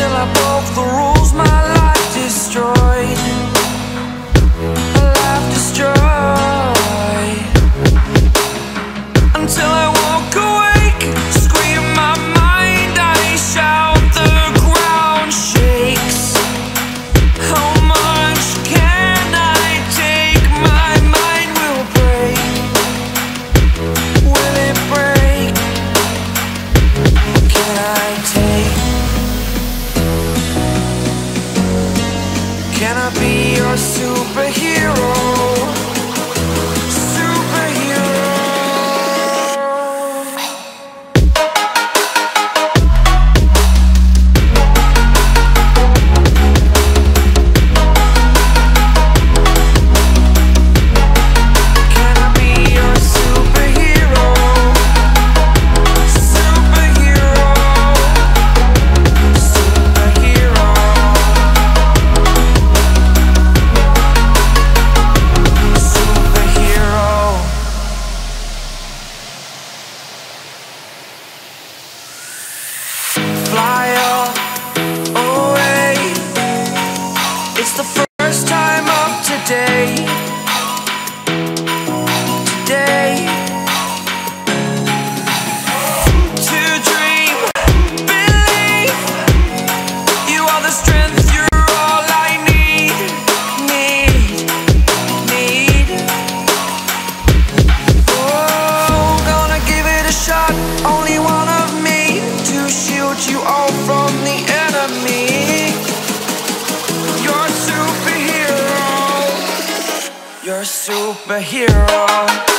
till I broke the rules. My life destroyed. superhero.